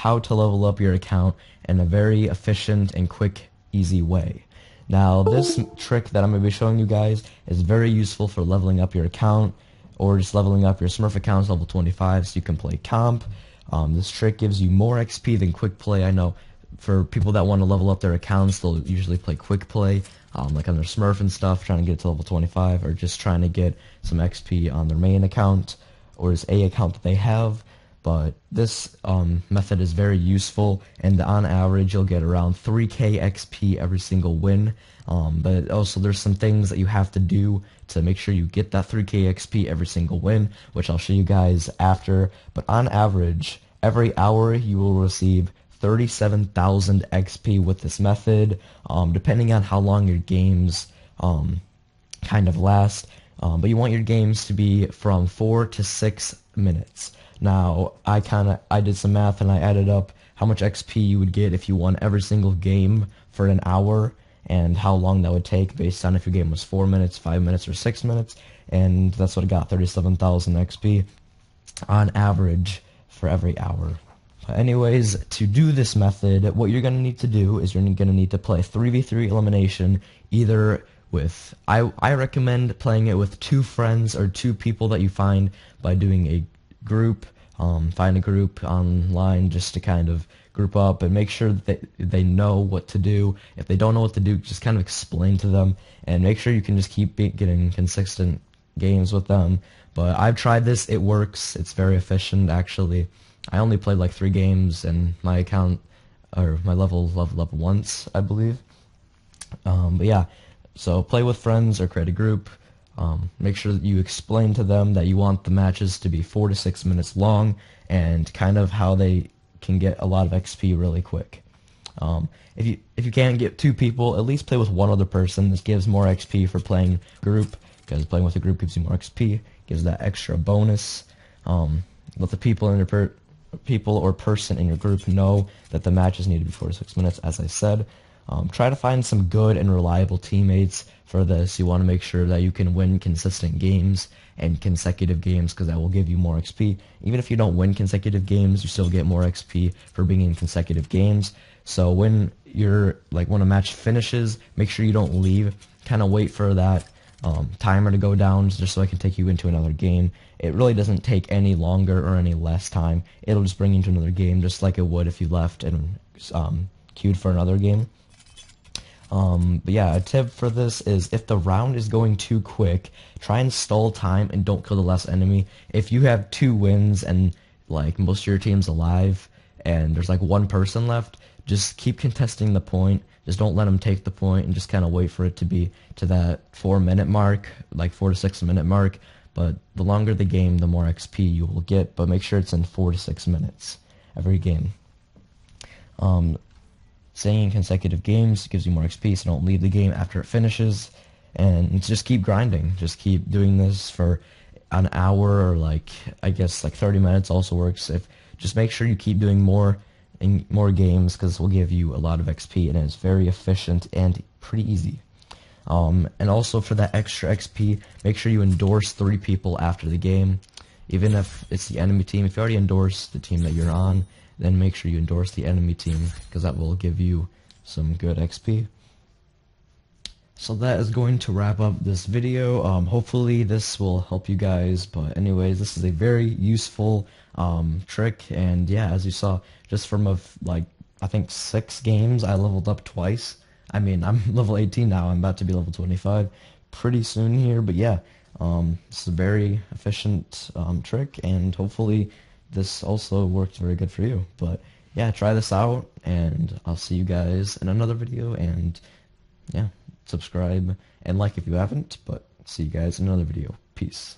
how to level up your account in a very efficient and quick, easy way. Now, this trick that I'm going to be showing you guys is very useful for leveling up your account or just leveling up your Smurf account to level 25 so you can play comp. Um, this trick gives you more XP than quick play. I know for people that want to level up their accounts, they'll usually play quick play, um, like on their Smurf and stuff, trying to get to level 25, or just trying to get some XP on their main account or his A account that they have. But this um, method is very useful, and on average, you'll get around 3k XP every single win. Um, but also, there's some things that you have to do to make sure you get that 3k XP every single win, which I'll show you guys after. But on average, every hour you will receive 37,000 XP with this method, um, depending on how long your games um, kind of last. Um, but you want your games to be from four to six minutes. Now, I kind of I did some math and I added up how much XP you would get if you won every single game for an hour and how long that would take based on if your game was four minutes, five minutes, or six minutes. And that's what I got, 37,000 XP on average for every hour. Anyways, to do this method, what you're going to need to do is you're going to need to play 3v3 elimination either with I I recommend playing it with two friends or two people that you find by doing a group um, find a group online just to kind of group up and make sure that they, they know what to do. If they don't know what to do, just kind of explain to them and make sure you can just keep getting consistent games with them. But I've tried this; it works. It's very efficient, actually. I only played like three games, and my account or my level leveled up once, I believe. Um, but yeah, so play with friends or create a group. Um, make sure that you explain to them that you want the matches to be four to six minutes long and kind of how they can get a lot of XP really quick. Um, if you if you can't get two people, at least play with one other person. This gives more XP for playing group because playing with a group gives you more XP, gives that extra bonus. Um, let the people in your per- people or person in your group know that the matches need to be four to six minutes, as I said. Um, try to find some good and reliable teammates for this. You want to make sure that you can win consistent games and consecutive games because that will give you more XP. Even if you don't win consecutive games, you still get more XP for being in consecutive games. So when you're like when a match finishes, make sure you don't leave. Kind of wait for that um, timer to go down just so I can take you into another game. It really doesn't take any longer or any less time. It'll just bring you into another game just like it would if you left and um, queued for another game. Um, but yeah, a tip for this is if the round is going too quick, try and stall time and don't kill the last enemy. If you have two wins and like most of your team's alive and there's like one person left, just keep contesting the point. Just don't let them take the point and just kind of wait for it to be to that four minute mark, like four to six minute mark. But the longer the game, the more XP you will get. But make sure it's in four to six minutes every game. Um, staying in consecutive games gives you more XP, so don't leave the game after it finishes. And just keep grinding. Just keep doing this for an hour or like I guess like 30 minutes also works. If just make sure you keep doing more and more games because this will give you a lot of XP and it's very efficient and pretty easy. Um, and also for that extra XP, make sure you endorse three people after the game, even if it's the enemy team. If you already endorse the team that you're on, then make sure you endorse the enemy team because that will give you some good XP. So that is going to wrap up this video. Um, hopefully this will help you guys. But anyways, this is a very useful um, trick. And yeah, as you saw, just from a, like, I think six games, I leveled up twice. I mean, I'm level 18 now. I'm about to be level 25 pretty soon here. But yeah, um, is a very efficient um, trick. And hopefully this also worked very good for you. But yeah, try this out, and I'll see you guys in another video, and yeah, subscribe and like if you haven't, but see you guys in another video. Peace.